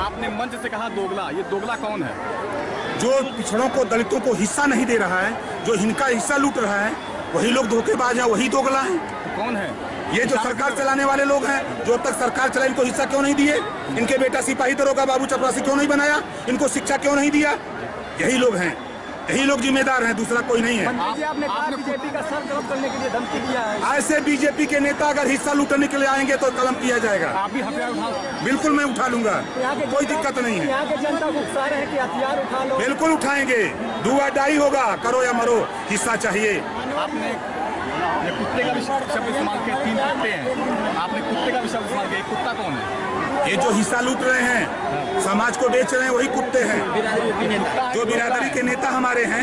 आपने मंच से कहा दोगला ये दोगला कौन है? जो पिछड़ों को दलितों को हिस्सा नहीं दे रहा है जो इनका हिस्सा लूट रहा है वही लोग धोखेबाज है वही दोगला है। तो कौन है? ये जो सरकार चलाने वाले लोग हैं जो तक सरकार चलाई इनको हिस्सा क्यों नहीं दिए? इनके बेटा सिपाही दरोगा बाबू चपरासी क्यों नहीं बनाया? इनको शिक्षा क्यों नहीं दिया? यही लोग हैं। यही लोग जिम्मेदार हैं दूसरा कोई नहीं है। आपने बीजेपी का सर गरम करने के लिए धमकी दिया है। ऐसे बीजेपी के नेता अगर हिस्सा लूटने के लिए आएँगे तो कलम किया जाएगा। आप भी हथियार उठा बिल्कुल मैं उठा लूँगा। यहाँ कोई दिक्कत नहीं है। यहाँ के जनता को उकसा रहे हैं कि हथियार उठा लो। बिल्कुल उठाएँगे। दुआ डाई होगा करो या मरो हिस्सा चाहिए। आपने कुत्ते का भी शब्द इस्तेमाल किया तीन कुत्ते हैं। आपने कुत्ते का भी शब्द इस्तेमाल किया कुत्ता कौन है? ये जो हिस्सा लूट रहे हैं, समाज को बेच रहे हैं, वही कुत्ते हैं। जो बिरादरी के नेता हमारे हैं